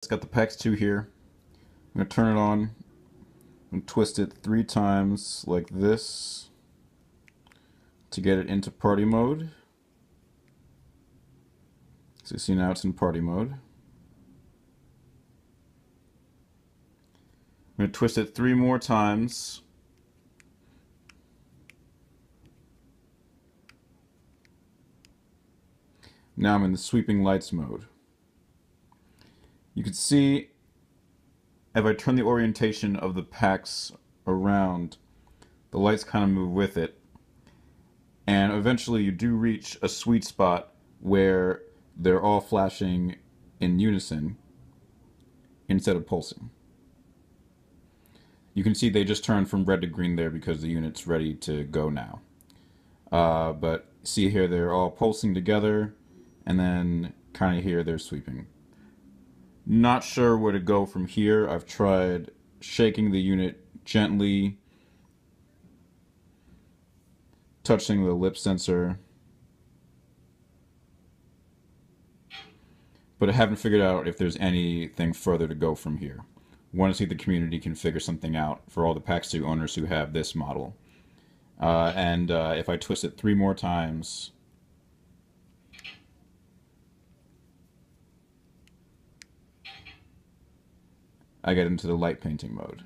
It's got the PAX 2 here. I'm going to turn it on and twist it three times like this to get it into party mode. So you see now it's in party mode. I'm going to twist it three more times. Now I'm in the sweeping lights mode. You can see if I turn the orientation of the PAX around, the lights kind of move with it. And eventually you do reach a sweet spot where they're all flashing in unison instead of pulsing. You can see they just turned from red to green there because the unit's ready to go now. Uh, but see here, they're all pulsing together, and then kind of here they're sweeping. Not sure where to go from here. I've tried shaking the unit gently, touching the lip sensor, but I haven't figured out if there's anything further to go from here. Want to see if the community can figure something out for all the PAX 2 owners who have this model. Uh, and uh, if I twist it three more times, I get into the light painting mode.